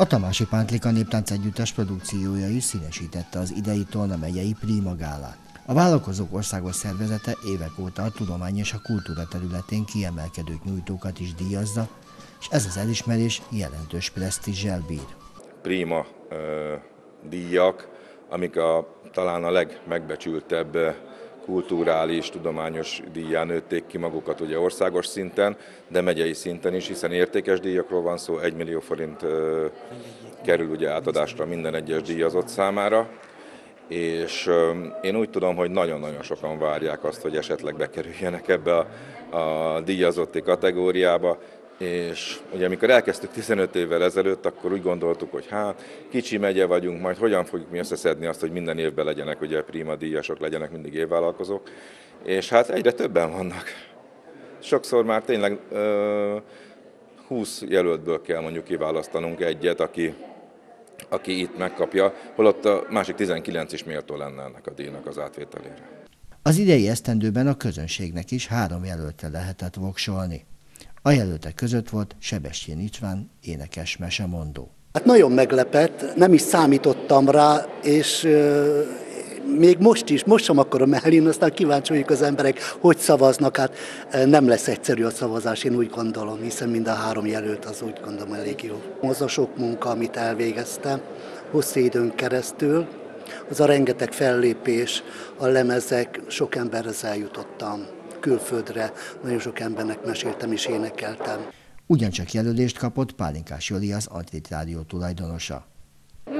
A Tamási Pántlika Néptánc Együttes produkciója is színesítette az idei Tolna megyei Prima Gálát. A Vállalkozók Országos Szervezete évek óta a tudomány és a kultúra területén kiemelkedő nyújtókat is díjazza, és ez az elismerés jelentős presztízsel bír. Prima ö, díjak, amik a, talán a legmegbecsültebb kulturális, tudományos díján nőtték ki magukat ugye országos szinten, de megyei szinten is, hiszen értékes díjakról van szó, 1 millió forint kerül ugye átadásra minden egyes díjazott számára, és én úgy tudom, hogy nagyon-nagyon sokan várják azt, hogy esetleg bekerüljenek ebbe a, a díjazotti kategóriába, és ugye amikor elkezdtük 15 évvel ezelőtt, akkor úgy gondoltuk, hogy hát kicsi megye vagyunk, majd hogyan fogjuk mi összeszedni azt, hogy minden évben legyenek ugye prima díjasok, legyenek mindig évvállalkozók, és hát egyre többen vannak. Sokszor már tényleg ö, 20 jelöltből kell mondjuk kiválasztanunk egyet, aki, aki itt megkapja, holott a másik 19 is méltó lenne ennek a díjnak az átvételére. Az idei esztendőben a közönségnek is három jelöltre lehetett voksolni. A jelöltek között volt Sebestyén István, énekes mesemondó. Hát nagyon meglepett, nem is számítottam rá, és még most is, most sem akarom elhinni, aztán kíváncsi az emberek, hogy szavaznak, hát nem lesz egyszerű a szavazás, én úgy gondolom, hiszen mind a három jelölt az úgy gondolom elég jó. Az a sok munka, amit elvégeztem, hosszú időn keresztül, az a rengeteg fellépés, a lemezek, sok emberhez eljutottam külföldre, nagyon sok embernek meséltem és énekeltem. Ugyancsak jelölést kapott Pálinkás Joli az Antrit Rádió tulajdonosa.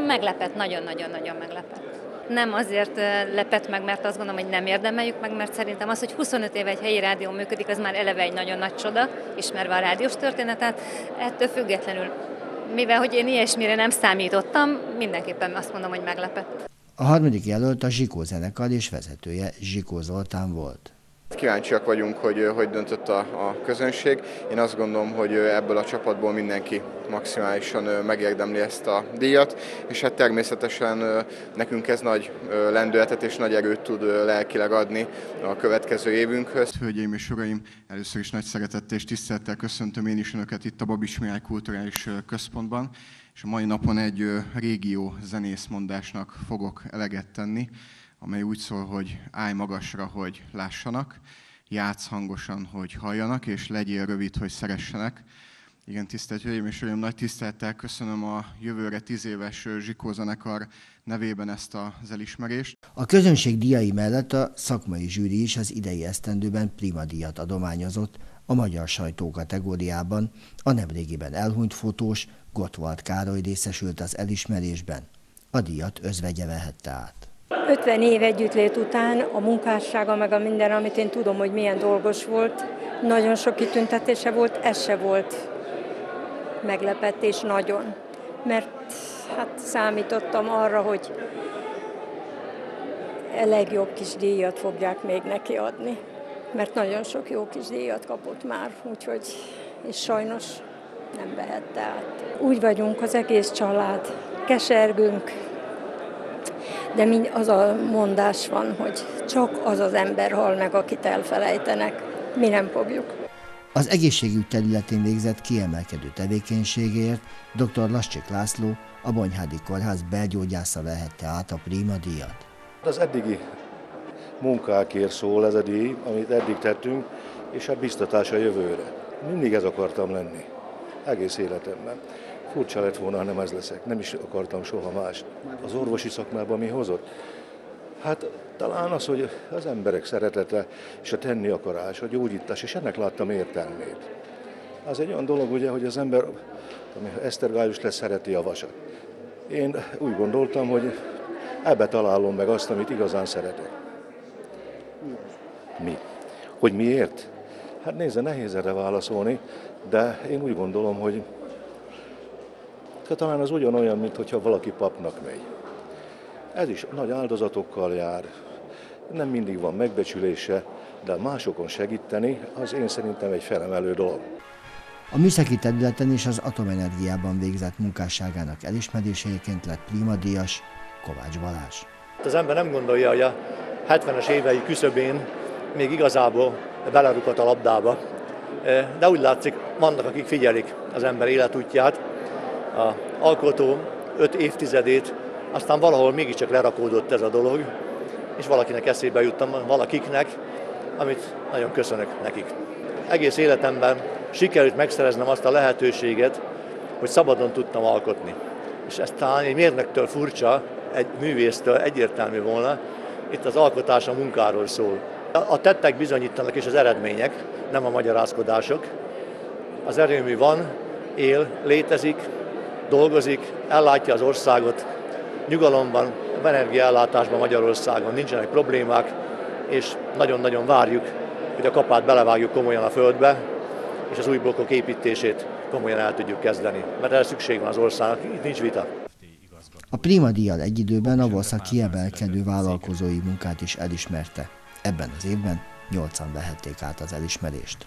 Meglepett, nagyon-nagyon-nagyon meglepett. Nem azért lepett meg, mert azt gondolom, hogy nem érdemeljük meg, mert szerintem az, hogy 25 éve egy helyi rádió működik, az már eleve egy nagyon nagy csoda, ismerve a rádiós történetet. Ettől függetlenül, mivel hogy én ilyesmire nem számítottam, mindenképpen azt mondom, hogy meglepett. A harmadik jelölt a Zsikó zenekar és vezetője Zsikó Zoltán volt. Kíváncsiak vagyunk, hogy hogy döntött a, a közönség. Én azt gondolom, hogy ebből a csapatból mindenki maximálisan megérdemli ezt a díjat, és hát természetesen nekünk ez nagy lendületet és nagy erőt tud lelkileg adni a következő évünkhöz. Hölgyeim és uraim, először is nagy szeretettel és tisztelettel köszöntöm én is Önöket itt a Babis Mihály Kulturális Központban, és a mai napon egy régió zenészmondásnak fogok eleget tenni amely úgy szól, hogy állj magasra, hogy lássanak, játsz hangosan, hogy halljanak, és legyél rövid, hogy szeressenek. Igen, tisztelt Hölgyeim és Uraim, nagy tisztelettel köszönöm a jövőre tíz éves Zsikó zenekar nevében ezt az elismerést. A közönség díjai mellett a szakmai zsűri is az idei esztendőben Prima díjat adományozott a magyar sajtó kategóriában. A nemrégiben elhunyt fotós Gottwald Károly részesült az elismerésben. A díjat özvegye vehette át. 50 év együttlét után a munkássága, meg a minden, amit én tudom, hogy milyen dolgos volt, nagyon sok kitüntetése volt, ez se volt meglepetés nagyon. Mert hát számítottam arra, hogy a legjobb kis díjat fogják még neki adni. Mert nagyon sok jó kis díjat kapott már, úgyhogy, és sajnos nem vehette át. Úgy vagyunk az egész család, kesergünk, de mind az a mondás van, hogy csak az az ember hal meg, akit elfelejtenek. Mi nem fogjuk. Az egészségügy területén végzett kiemelkedő tevékenységért dr. Lassik László, a Bonyhádi Kórház belgyógyásza vehette át a Prima díjat. Az eddigi munkákért szól ez a díj, amit eddig tettünk, és a biztatás a jövőre. Mindig ez akartam lenni, egész életemben. Furcsa lett volna, ha nem ez leszek. Nem is akartam soha más. Az orvosi szakmában mi hozott? Hát talán az, hogy az emberek szeretete és a tenni akarás, a gyógyítás, és ennek láttam értelmét. Az egy olyan dolog, ugye, hogy az ember, ami Esztergályus lesz, szereti a vasat. Én úgy gondoltam, hogy ebbe találom meg azt, amit igazán szeretek. Mi? Hogy miért? Hát nézze, nehéz erre válaszolni, de én úgy gondolom, hogy talán az ugyanolyan, mintha valaki papnak megy. Ez is nagy áldozatokkal jár, nem mindig van megbecsülése, de másokon segíteni, az én szerintem egy felemelő dolog. A műszaki területen és az atomenergiában végzett munkásságának elismeréséként lett primadíjas Kovács Balázs. Az ember nem gondolja, hogy a 70-es évei küszöbén még igazából belerukott a labdába, de úgy látszik, vannak, akik figyelik az ember életútját, a alkotó öt évtizedét, aztán valahol mégiscsak lerakódott ez a dolog, és valakinek eszébe juttam, valakiknek, amit nagyon köszönök nekik. Egész életemben sikerült megszereznem azt a lehetőséget, hogy szabadon tudtam alkotni. És ez talán egy mérnöktől furcsa, egy művésztől egyértelmű volna, itt az alkotás a munkáról szól. A tettek bizonyítanak és az eredmények, nem a magyarázkodások. Az erőmű van, él, létezik, dolgozik, ellátja az országot, nyugalomban, energiaellátásban Magyarországon nincsenek problémák, és nagyon-nagyon várjuk, hogy a kapát belevágjuk komolyan a földbe, és az új blokkok építését komolyan el tudjuk kezdeni, mert erre szükség van az országnak, itt nincs vita. A Prima díjjal egy időben a VASZA kiemelkedő vállalkozói munkát is elismerte. Ebben az évben nyolcan vehették át az elismerést.